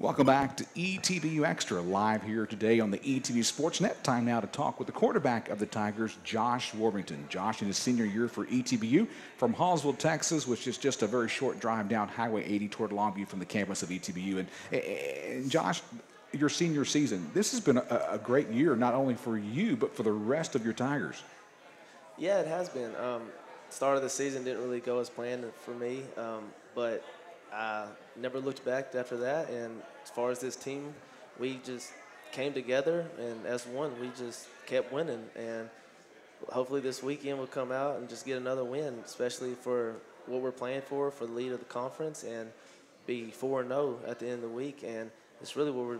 Welcome back to ETBU Extra, live here today on the ETBU Sportsnet. Time now to talk with the quarterback of the Tigers, Josh Warbington. Josh in his senior year for ETBU from Hallsville, Texas, which is just a very short drive down Highway 80 toward Longview from the campus of ETBU. And, and Josh, your senior season, this has been a, a, great year, not only for you, but for the rest of your Tigers. Yeah, it has been. Um, start of the season didn't really go as planned for me, um, but I never looked back after that. And as far as this team, we just came together, and as one, we just kept winning. And hopefully this weekend we'll come out and just get another win, especially for what we're playing for, for the lead of the conference, and be 4-0 at the end of the week. And it's really what we're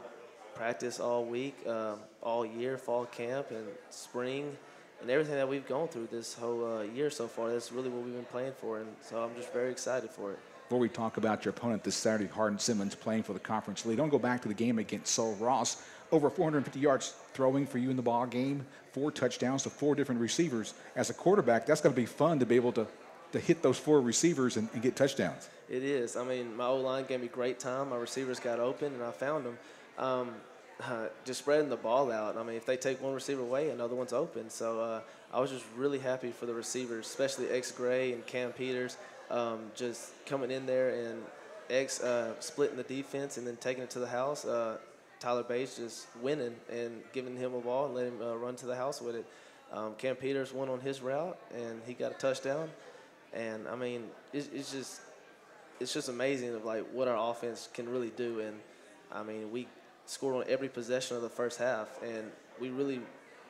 practice all week, um, all year, fall camp and spring, and everything that we've gone through this whole uh, year so far. That's really what we've been playing for, and so I'm just very excited for it. Before we talk about your opponent this Saturday, Hardin Simmons playing for the conference lead, don't go back to the game against Sul Ross. Over 450 yards throwing for you in the ball game, four touchdowns to four different receivers. As a quarterback, that's going to be fun to be able to, to hit those four receivers and, and get touchdowns. It is. I mean, my O line gave me great time. My receivers got open, and I found them. Um, uh, just spreading the ball out. I mean, if they take one receiver away, another one's open. So uh, I was just really happy for the receivers, especially X Gray and Cam Peters um, just coming in there and X uh, splitting the defense and then taking it to the house. Uh, Tyler Bates just winning and giving him a ball and letting him uh, run to the house with it. Um, Cam Peters won on his route and he got a touchdown. And I mean, it's, it's just it's just amazing of like what our offense can really do. And I mean, we scored on every possession of the first half, and we really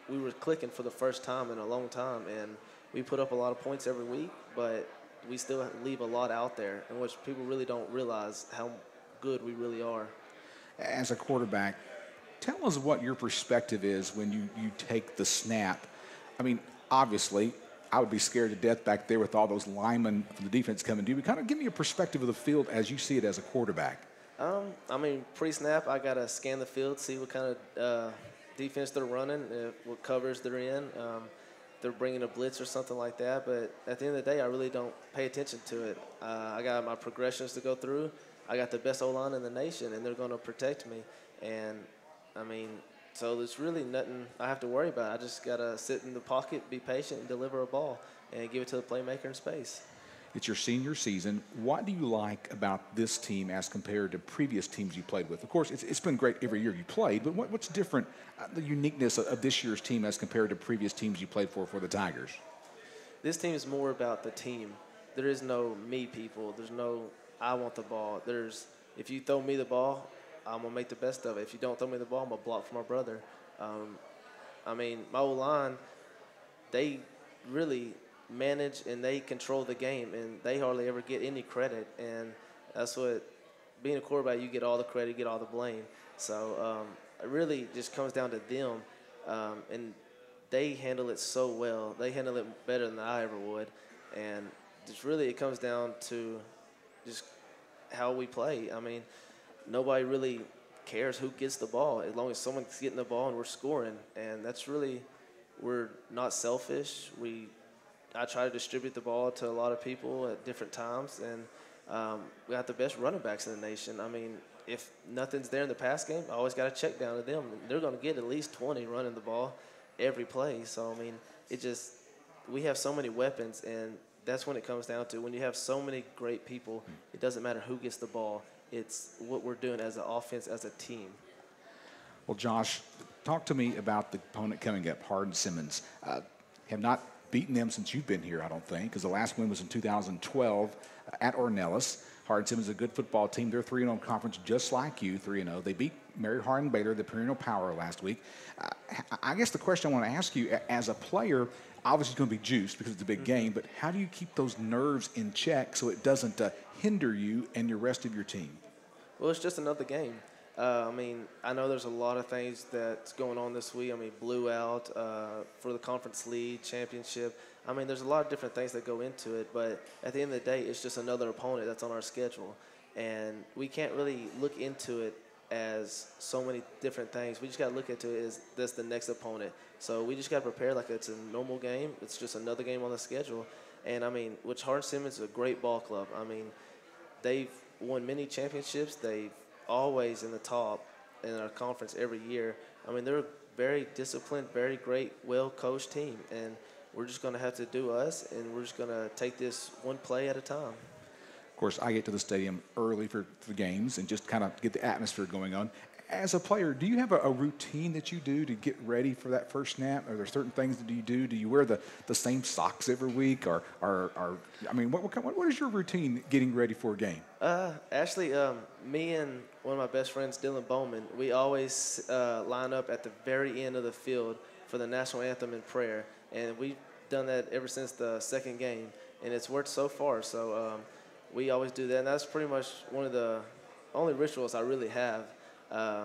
we were clicking for the first time in a long time, and we put up a lot of points every week, but we still leave a lot out there, in which people really don't realize how good we really are. As a quarterback, tell us what your perspective is when you, you take the snap. I mean, obviously, I would be scared to death back there with all those linemen from the defense coming to you. But kind of give me a perspective of the field as you see it as a quarterback. Um, I mean, pre-snap, I gotta scan the field, see what kind of uh, defense they're running, uh, what covers they're in. Um, they're bringing a blitz or something like that. But at the end of the day, I really don't pay attention to it. Uh, I got my progressions to go through. I got the best O line in the nation, and they're going to protect me. And I mean, so there's really nothing I have to worry about. I just got to sit in the pocket, be patient, and deliver a ball, and give it to the playmaker in space. It's your senior season. What do you like about this team as compared to previous teams you played with? Of course, it's, it's been great every year you played, but what, what's different, uh, the uniqueness of, of this year's team as compared to previous teams you played for for the Tigers? This team is more about the team. There is no me people. There's no I want the ball. There's if you throw me the ball, I'm gonna make the best of it. If you don't throw me the ball, I'm gonna block for my brother. Um, I mean, my old line, they really manage and they control the game, and they hardly ever get any credit. And that's what being a quarterback, you get all the credit, you get all the blame. So um, it really just comes down to them, um, and they handle it so well. They handle it better than I ever would, and just really it comes down to just how we play. I mean, nobody really cares who gets the ball as long as someone's getting the ball and we're scoring, and that's really we're not selfish. We I try to distribute the ball to a lot of people at different times, and um, we got the best running backs in the nation. I mean, if nothing's there in the pass game, I always got to check down to them. They're going to get at least 20 running the ball every play. So, I mean, it just, we have so many weapons, and that's when it comes down to. When you have so many great people, it doesn't matter who gets the ball. It's what we're doing as an offense, as a team. Well, Josh, talk to me about the opponent coming up, Hardin Simmons. Uh, have not beaten them since you've been here, I don't think, because the last win was in 2012 at Ornelas. Hardin Simmons is a good football team. They're 3 0 conference just like you, 3 0. They beat Mary Hardin Baylor, the perennial power, last week. Uh, I guess the question I want to ask you as a player, obviously it's going to be juiced because it's a big mm-hmm. game, but how do you keep those nerves in check so it doesn't uh, hinder you and your rest of your team? Well, it's just another game. Uh, I mean, I know there's a lot of things that's going on this week. I mean, blew out uh, for the conference lead championship. I mean, there's a lot of different things that go into it, but at the end of the day, it's just another opponent that's on our schedule, and we can't really look into it as so many different things. We just got to look into it as that's the next opponent. So we just got to prepare like it's a normal game. It's just another game on the schedule, and I mean, which Hardin Simmons is a great ball club. I mean, they've won many championships. They've always in the top in our conference every year. I mean, they're a very disciplined, very great, well coached team, and we're just going to have to do us, and we're just going to take this one play at a time. Course, I get to the stadium early for the games and just kind of get the atmosphere going on. As a player, do you have a, a, routine that you do to get ready for that first snap? Are there certain things that you do? Do you wear the, the same socks every week? Or, or, or I mean, what, what, what is your routine getting ready for a game? Uh, actually, um, me and one of my best friends, Dylan Bowman, we always uh, line up at the very end of the field for the national anthem and prayer. And we've done that ever since the second game, and it's worked so far. So um, we always do that, and that's pretty much one of the only rituals I really have. Uh,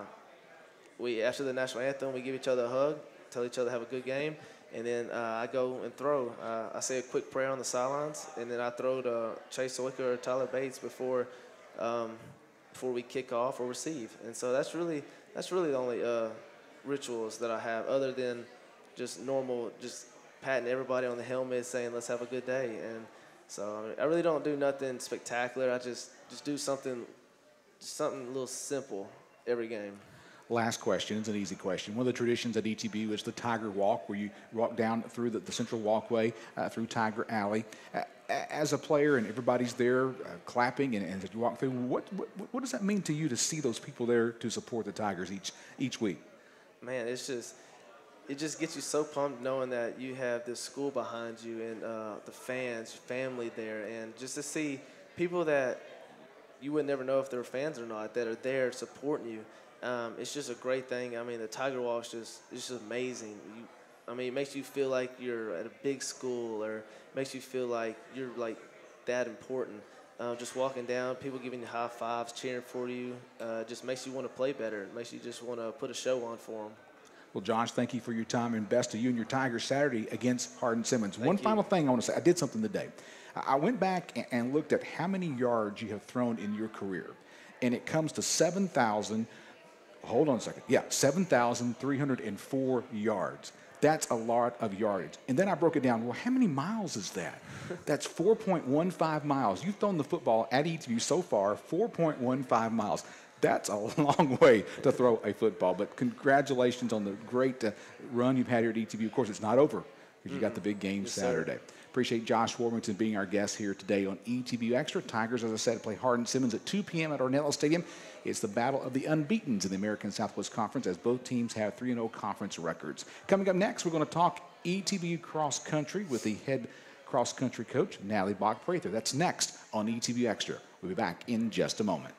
we after the national anthem, we give each other a hug, tell each other have a good game, and then uh, I go and throw. Uh, I say a quick prayer on the sidelines, and then I throw to Chase Sawicka or Tyler Bates before um, before we kick off or receive. And so that's really that's really the only uh, rituals that I have, other than just normal, just patting everybody on the helmet, saying let's have a good day. And so I, mean, I really don't do nothing spectacular. I just just do something, just something a little simple every game. Last question. It's an easy question. One of the traditions at ETBU is the Tiger Walk, where you walk down through the, the central walkway uh, through Tiger Alley. Uh, as a player and everybody's there uh, clapping and, and, as you walk through, what, what, what does that mean to you to see those people there to support the Tigers each each week? Man, it's just it just gets you so pumped knowing that you have this school behind you and uh, the fans, family there, and just to see people that you would never know if they're fans or not that are there supporting you. Um, it's just a great thing. I mean, the Tiger Walk is just just amazing. You, I mean, it makes you feel like you're at a big school, or makes you feel like you're like that important. Uh, just walking down, people giving you high fives, cheering for you, uh, just makes you want to play better. It makes you just want to put a show on for them. Well, Josh, thank you for your time and best to you and your Tigers Saturday against Hardin Simmons. Thank One you. final thing I want to say I did something today. I went back and looked at how many yards you have thrown in your career, and it comes to 7,000. Hold on a second. Yeah, 7,304 yards. That's a lot of yardage. And then I broke it down. Well, how many miles is that? That's 4.15 miles. You've thrown the football at ETBU so far, 4.15 miles. That's a long way to throw a football. But congratulations on the great uh, run you've had here at ETBU. Of course, it's not over because you got the big game Yes, sir. Saturday. Appreciate Josh Warbington being our guest here today on ETBU Extra. Tigers, as I said, play Hardin Simmons at 2 p.m. at Ornelas Stadium. It's the battle of the unbeatens in the American Southwest Conference as both teams have 3 0 conference records. Coming up next, we're going to talk ETBU cross country with the head cross country coach, Natalie Bach Prather. That's next on ETBU Extra. We'll be back in just a moment.